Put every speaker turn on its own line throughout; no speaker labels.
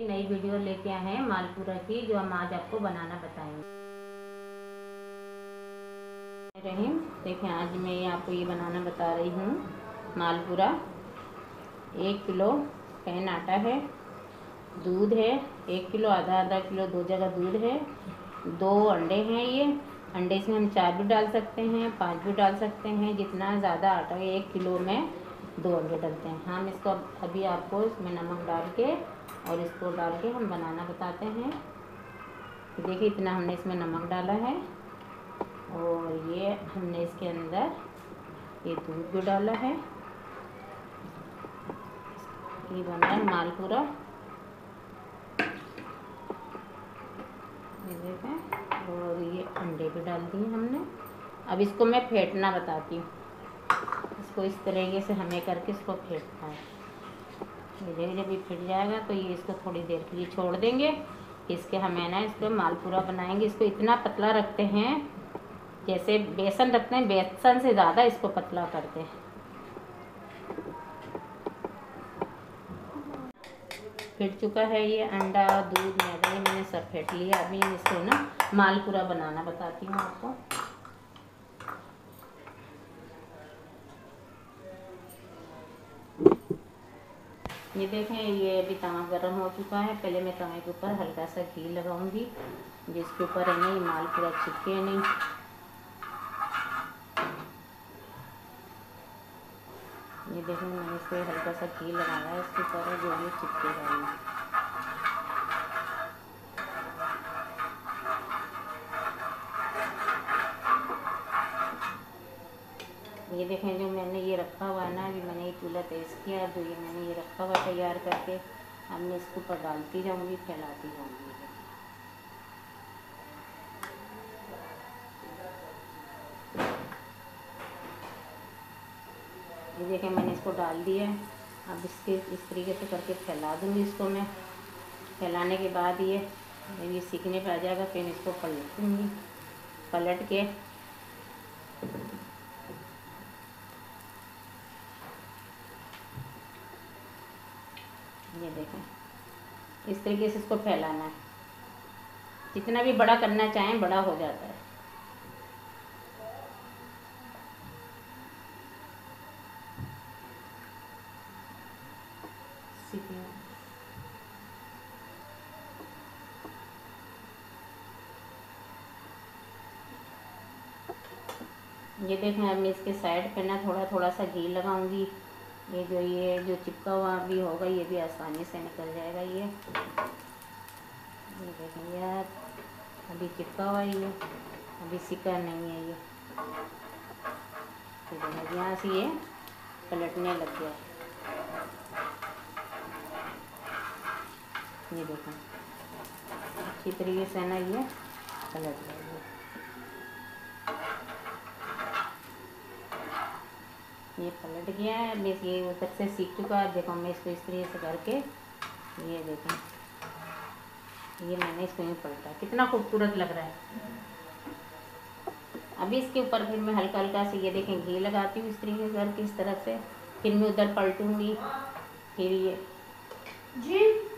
नई वीडियो लेके आए हैं मालपुरा की, जो हम आज आपको बनाना बताएँगे। रहीम, देखिए, आज मैं आपको ये बनाना बता रही हूँ। मालपुरा, एक किलो पैन आटा है, दूध है, एक किलो आधा आधा किलो दो जगह दूध है, दो अंडे हैं ये। अंडे से हम चार भी डाल सकते हैं, पाँच भी डाल सकते हैं, जितना ज़्यादा आटा है, एक किलो में दो अंडे डालते हैं। हम इसको अभी आपको इसमें नमक डाल के और इसको डाल के हम बनाना बताते हैं। देखिए, इतना हमने इसमें नमक डाला है। और ये हमने इसके अंदर ये दूध भी डाला है, ये बन रहा है मालपूरा देखें और ये अंडे भी डाल दिए हमने। अब इसको मैं फेंटना बताती हूँ। इसको इस तरीके से हमें करके इसको फेंटना है। देखिए जब ये फिट जाएगा तो ये इसको थोड़ी देर के लिए छोड़ देंगे। इसके हमें ना, इसको मालपूरा बनाएँगे। इसको इतना पतला रखते हैं, जैसे बेसन रखते हैं, बेसन से ज़्यादा इसको पतला करते हैं। फिट चुका है ये अंडा, दूध, मैदा, ये मैंने सब फेंट लिया। अभी इसको ना मालपूरा बनाना बताती हूँ आपको। ये देखें, ये अभी तवा गर्म हो चुका है। पहले मैं तवे के ऊपर हल्का सा घी लगाऊँगी, जिसके ऊपर है नहीं माल पूरा चिपके नहीं ये देखें, मैंने इस पर हल्का सा घी लगाया है इसके ऊपर जो ये चिपके रहेंगे ये देखें, जो मैंने ये रखा हुआ है ना, अभी मैंने ये चूल्हा तेज़ किया तो ये मैंने ये रखा हुआ तैयार करके अब मैं इसके ऊपर डालती जाऊँगी, फैलाती जाऊँगी। ये देखें, मैंने इसको डाल दिया है। अब इसके, इस तरीके से करके फैला दूँगी इसको मैं। फैलाने के बाद ये ये सीखने पर आ जाएगा, फिर इसको पलट दूँगी पलट के। ये देखें। इस तरीके से इसको फैलाना है। जितना भी बड़ा करना चाहें, बड़ा हो जाता है। ये देखें, अब मैं इसके साइड पे ना थोड़ा थोड़ा सा घी लगाऊँगी। ये जो ये जो चिपका हुआ भी होगा, ये भी आसानी से निकल जाएगा ये। देखें यार, अभी चिपका हुआ ये, अभी सिका नहीं है ये। तो यहाँ से ये पलटने लग गया। ये देखें अच्छी तरीके से ना ये पलट जाएगा ये पलट गया है। अब ये उधर से सीख चुका है। देखो, मैं इसको इस तरीके से करके ये देखें। ये मैंने इसको यूँ पलटा। कितना खूबसूरत लग रहा है। अभी इसके ऊपर फिर मैं हल्का हल्का से ये देखें, घी लगाती हूँ इस तरीके से करके, इस तरफ़ से। फिर मैं उधर पलटूँगी। फिर ये। जी।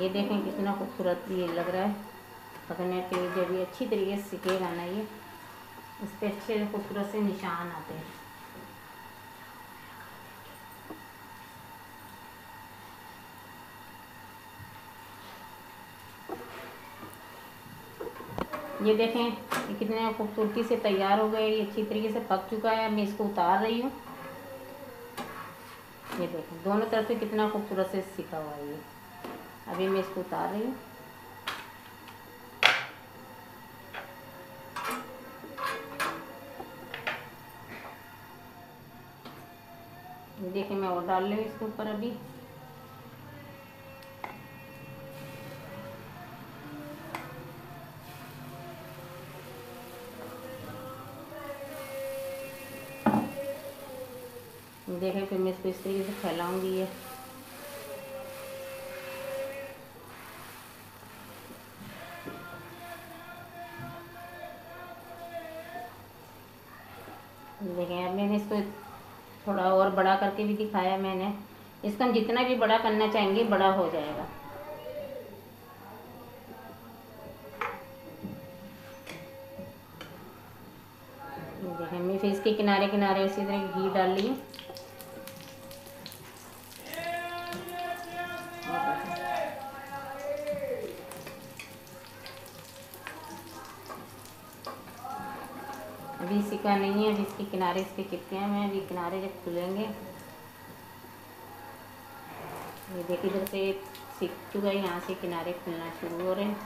ये देखें कितना खूबसूरत ये लग रहा है। पकड़ने के लिए जब ये अच्छी तरीके से सीखेगा ना ये इस पर अच्छे खूबसूरत से निशान आते हैं। ये देखें, ये कितने खूबसूरती से तैयार हो गए, ये अच्छी तरीके से पक चुका है। मैं इसको उतार रही हूँ। ये देखें, दोनों तरफ़ से कितना खूबसूरत से सीखा हुआ है ये। अभी मैं इसको उतार रही हूँ। देखिए मैं और डाल रही हूँ इसके ऊपर अभी। देखें फिर मैं इसको इस तरीके से फैलाऊँगी ये। देखें अब मैंने इसको थोड़ा और बड़ा करके भी दिखाया मैंने। इसको हम जितना भी बड़ा करना चाहेंगे, बड़ा हो जाएगा। देखें, मैं फिर इसके किनारे किनारे इसी तरह घी डाल ली अभी सिका नहीं है, अभी इसके किनारे इसके चिपके हैं अभी किनारे जब खुलेंगे। ये देखिए इधर से सीख चुका यहाँ से किनारे खुलना शुरू हो रहे हैं।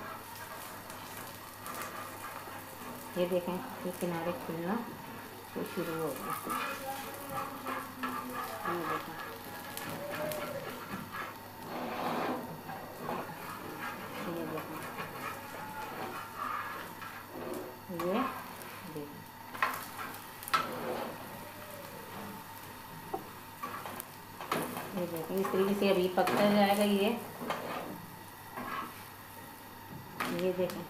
ये देखें, ये किनारे खुलना शुरू हो गए ये देखें ये देखें ये देखें इस तरीके से अभी पकता जाएगा ये। ये देखें।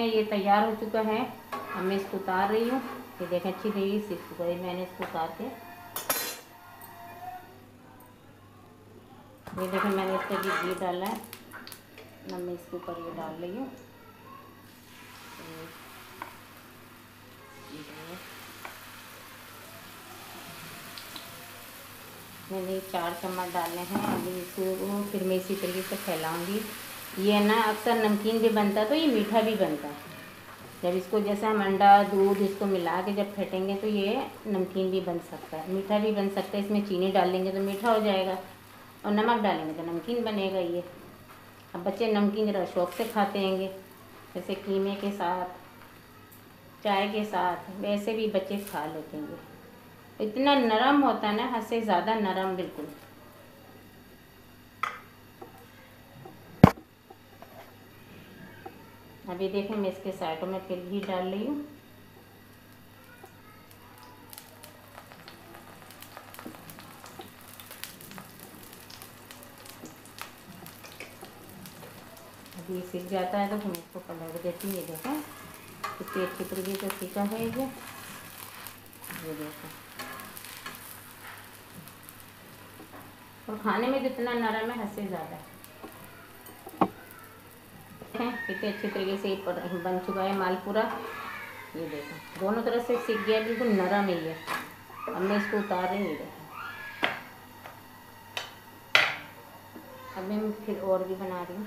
ये तैयार हो चुका है। अब मैं इसको उतार रही हूँ। ये देखें, अच्छी तरीके से चुका है मैंने इसको उतार के। ये देखें, मैंने इसका भी घी डाला है। अब मैं इसके ऊपर ये डाल रही हूँ। मैंने चार चम्मच डाले हैं, अभी इसको, फिर मैं इसी तरीके से फैलाऊँगी। ये ना अक्सर नमकीन भी बनता है तो ये मीठा भी बनता है। जब इसको, जैसे हम अंडा, दूध इसको मिला के जब फेंटेंगे तो ये नमकीन भी बन सकता है। मीठा भी बन सकता है, इसमें चीनी डाल डालेंगे तो मीठा हो जाएगा, और नमक डालेंगे तो नमकीन बनेगा ये। अब बच्चे नमकीन ज़रा शौक से खाते हैंगे, जैसे कीमे के साथ, चाय के साथ, वैसे भी बच्चे खा लेते हैं इतना नरम होता है ना, हद से ज़्यादा नरम बिल्कुल। अभी देखें मैं इसके साइडों में फिर घी डाल रही हूँ। अभी सीख जाता है तो हम इसको पलट देती हूँ देखें। कितनी अच्छी तरीके से सीखा है ये। ये देखें। और खाने में जितना नरम है हद से ज़्यादा। है, कितने अच्छे तरीके से बन चुका है मालपूरा ये देखो, दोनों तरफ़ से सीख गया बिल्कुल नरम ही है। अब मैं इसको उतार रही हूँ देखो। अब मैं फिर और भी बना रही हूँ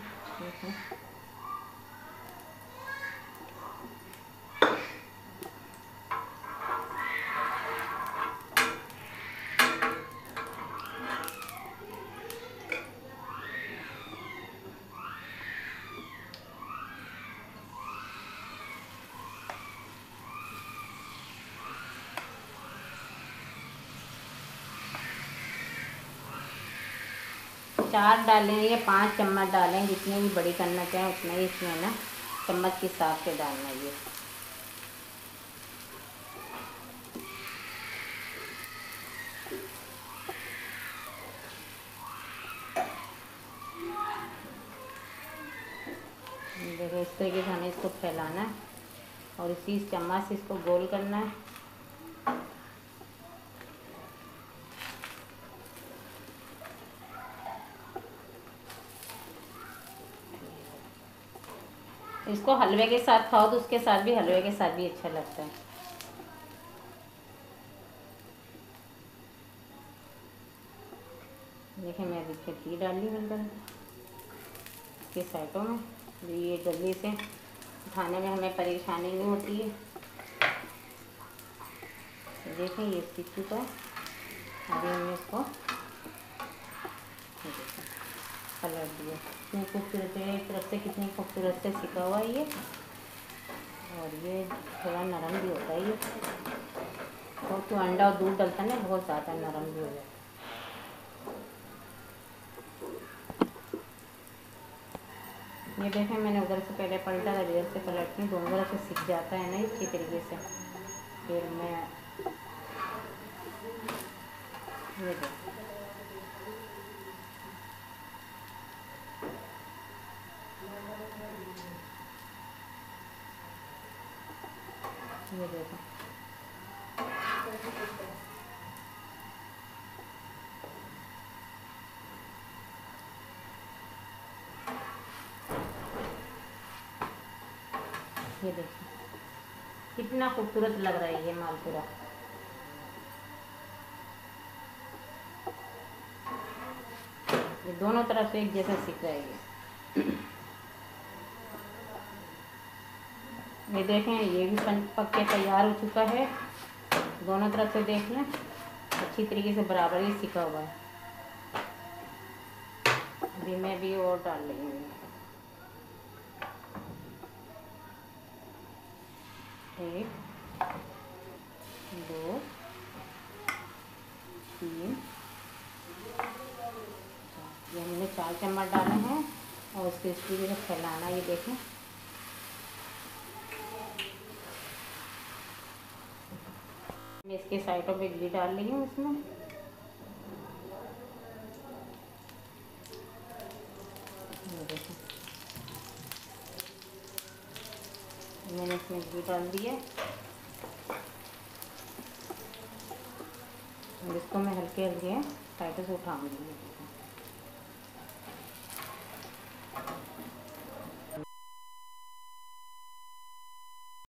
चार डालें या पाँच चम्मच डालें, जितनी भी बड़ी करना चाहें उतना ही इसमें ना चम्मच के हिसाब से डालना ये। देखो, इस तरीके से हमें इसको फैलाना है और इसी चम्मच से इसको गोल करना है। इसको हलवे के साथ खाओ तो उसके साथ भी हलवे के साथ भी अच्छा लगता है। देखिए मैं अभी इसमें घी डाल ली अंदर। इसके साइडों में। ये जल्दी से खाने में हमें परेशानी नहीं होती है। देखें ये सीख चुका है अभी हमने इसको कलर दिया। कितनी खूबसूरत है एक तरफ़ से कितनी खूबसूरत से सिका हुआ है ये। और ये थोड़ा नरम भी होता है ये। और तो अंडा और दूध डलता है ना, बहुत ज़्यादा नरम भी हो जाता है। ये देखें, मैंने उधर से पहले पलटा था, इधर से पलटनी दोनों तरफ़ से सीख जाता है ना इसी तरीके से। फिर मैं ये देखो ये देखो। ये देखो। कितना खूबसूरत लग रहा है ये मालपुरा ये दोनों तरफ़ से एक जैसा सिक रहा है ये देखें, ये भी पक के तैयार हो चुका है। दोनों तरफ़ से देख लें, अच्छी तरीके से बराबर ही सिका हुआ है। अभी मैं भी और डाल रही हूँ। एक, दो, तीन ये हमने चार चम्मच डाले हैं और उसके इस तरीके से फैलाना, ये देखें मैं इसके साइड में घी डाल रही हूँ इसमें मैंने इसमें घी डाल दिया। इसको मैं हल्के हल्के साइडों से उठाऊँगी।